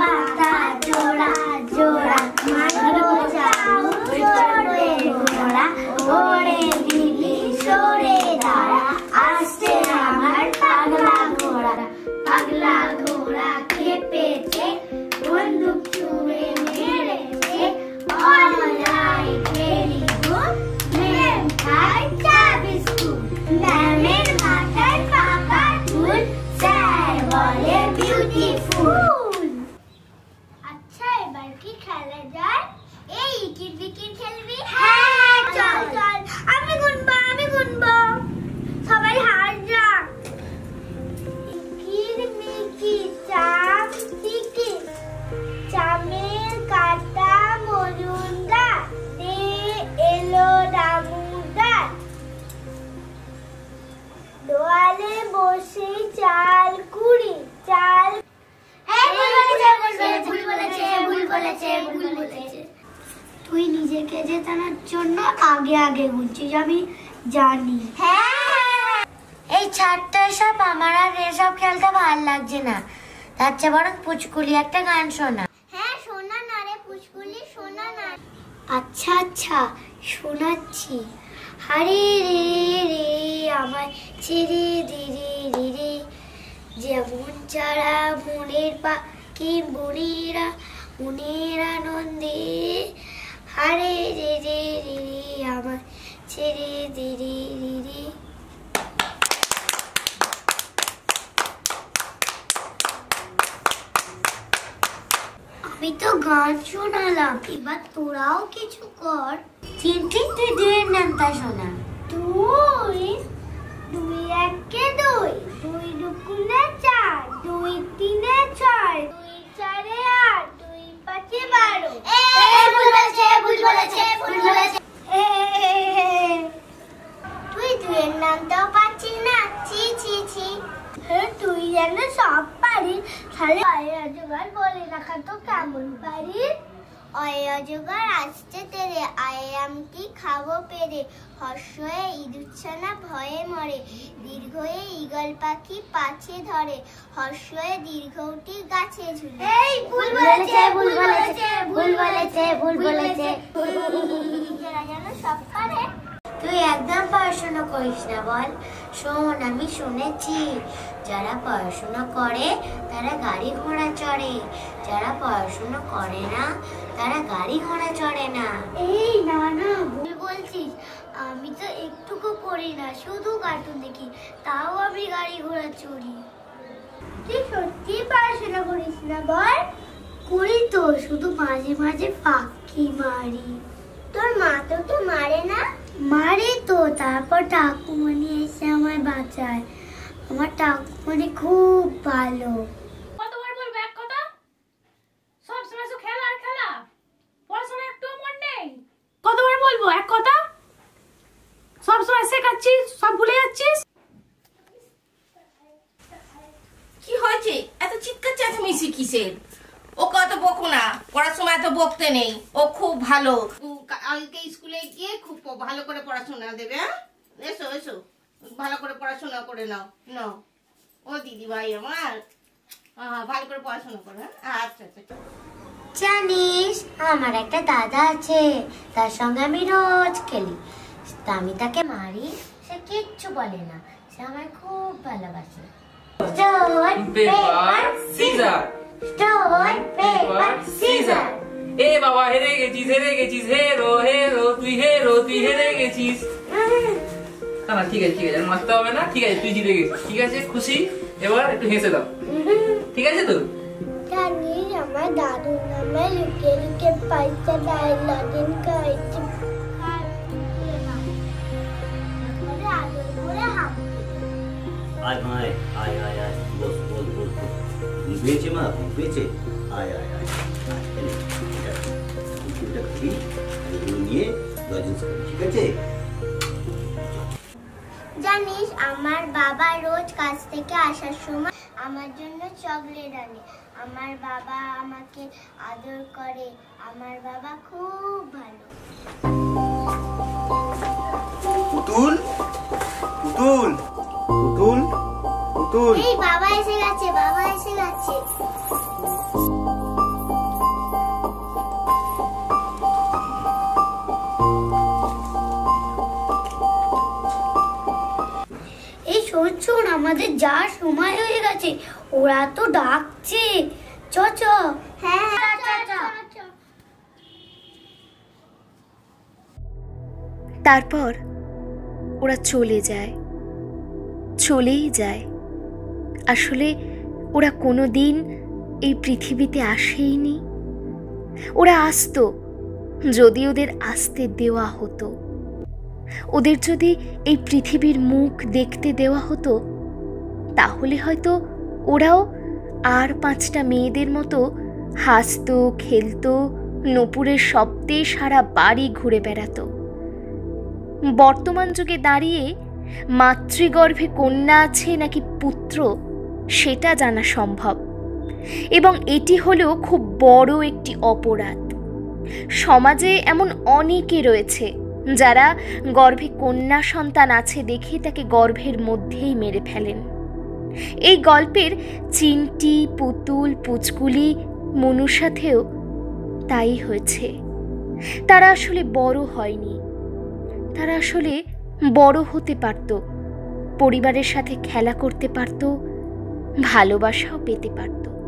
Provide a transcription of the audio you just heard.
पाता जोड़ा जोड़ा তুই নিজেকে জেতানোর জন্য আগে আগে গুনছিস আমি জানি। হ্যাঁ। এই ছাড়টা এসব আমার আর এসব খেলতে ভালো লাগছে না। তার চেয়ে বরং পুচকুলি একটা গান শোনা। হ্যাঁ শোনা না রে পুচকুলি শোনা না। আচ্ছা আচ্ছা শোনাচ্ছি। হারে রে রে আমার ছেড়ে দিরে রে। যেমন যারা মনের পাখি মনেরা মনের আনন্দে হারে রে রে রে রে, আমার ছেড়ে দিরে রে আমি তো গান শোনালাম, এবার তোরাও কিছু কর। তিন তুই দুইয়ের নামটা শোনা। দুই দুই একে দুই দুই দুগুণে চার, দুই তিনে ছয়, দুই চারে আট পাঁচে বারো ভুল বলেছে ভুল বলেছে ভুল বলেছে তুই দুইয়ের নামটাও পাচ্ছিস না ছি ছি ছি হ্যাঁ তুই যেন সব পারিস তাহলে অজগার বলে রাখা তো কেমন পারিস অজগার আসছে তেরে আয়াম কি খাব পেরে? হর্ষয়ে ইঁদুচ্ছানা ভয়ে মরে দীর্ঘয়ে ঈগল পাখি পাছে ধরে। হর্ষয়ে দীর্ঘটি গাছে ঝুলে। এই ভুল বলেছে ভুল বলেছে ভুল বলেছে ভুল বলেছে। সব পারে। তুই একদম পড়াশোনা করিস না বল। শোন আমি শুনেছি যারা পড়াশোনা করে তারা গাড়ি ঘোড়া চড়ে। যারা পড়াশোনা করে না তারা গাড়ি ঘোড়া চড়ে না। এই না না ভুল বলছিস। আমি তো একটুকু পড়ি না শুধু কার্টুন দেখি। তাও আমি গাড়ি ঘোড়া চড়ি। তুই সত্যি পড়াশোনা করিস না বল? করি তো শুধু মাঝে মাঝে ফাঁকি মারি। তোর মা তো তো মারে না? মারে তো তারপর ঠাকুমণি এসে আমায় বাঁচায়। আমার ঠাকুমণি খুব ভালো। কতবার বলব এক কথা? সব সময় খেলা আর খেলা। পড়াশোনা একটু মন নেই। কতবার বলব এক কথা? সব সময় শেখাচ্ছিস সব ভুলে যাচ্ছিস? কি হয়েছে? এত চিৎকার চেঁচামেচি কিসের? ওকে অত বকো না পড়ার সময় এত বকতে নেই। ও খুব ভালো। কালকে স্কুলে গিয়ে খুব ভালো করে পড়াশোনা দেবে হ্যাঁ? এসো এসো। ভালো করে পড়াশোনা করে নাও নাও। ও দিদি ভাই আমার। ভালো করে পড়াশোনা করো হ্যাঁ? আচ্ছা আচ্ছা জানিস আমার একটা দাদা আছে তার সঙ্গে আমি রোজ খেলি। তা আমি তাকে মারি সে কিচ্ছু বলে না। সে আমায় খুব ভালোবাসে। বাবা হেরে গেছিস হেরে গেছিস হেরো হেরো তুই হেরো তুই হেরে গেছিস। না না ঠিক আছে ঠিক আছে মারতে হবে না ঠিক আছে তুই জিতে গেছিস ঠিক আছে খুশি? এবার একটু হেসে দাও। ঠিক আছে তো? জানিস আমার দাদুর নামে লুকিয়ে লুকিয়ে পয়সা দেয় লগিন করেছে। আয় আয় আয় আয় আয় বস বস বস পেয়েছে মা পেয়েছে আয় আয় আয় এটা আর এগুলো নিয়ে লজেন্স খাবি ঠিক আছে? জানিস আমার বাবা রোজ কাজ থেকে আসার সময় আমার জন্য চকলেট আনে। আমার বাবা আমাকে আদর করে। আমার বাবা খুব ভালো। পুতুল পুতুল পুতুল পুতুল। এই বাবা এসে গেছে বাবা এসে গেছে। আমাদের যা সময় হয়ে গেছে। ওরা তো ডাকছে। চ চ। হ্যাঁ তারপর ওরা চলে যায়। চলেই যায়। আসলে ওরা কোনো দিন এই পৃথিবীতে আসেইনি। ওরা আসতো যদি ওদের আসতে দেওয়া হতো। ওদের যদি এই পৃথিবীর মুখ দেখতে দেওয়া হতো তাহলে হয়তো ওরাও আর পাঁচটা মেয়েদের মতো হাসতো, খেলতো, নপুরের শব্দে সারা বাড়ি ঘুরে বেড়াতো। বর্তমান যুগে দাঁড়িয়ে মাতৃগর্ভে কন্যা আছে নাকি পুত্র, সেটা জানা সম্ভব। এবং এটি হলো খুব বড় একটি অপরাধ। সমাজে এমন অনেকে রয়েছে যারা গর্ভে কন্যা সন্তান আছে দেখে তাকে গর্ভের মধ্যেই মেরে ফেলেন। এই গল্পের চিনটি পুতুল, পুচকুলি মনুর সাথেও তাই হয়েছে। তারা আসলে বড় হয়নি। তারা আসলে বড় হতে পারত, পরিবারের সাথে খেলা করতে পারত, ভালোবাসাও পেতে পারত।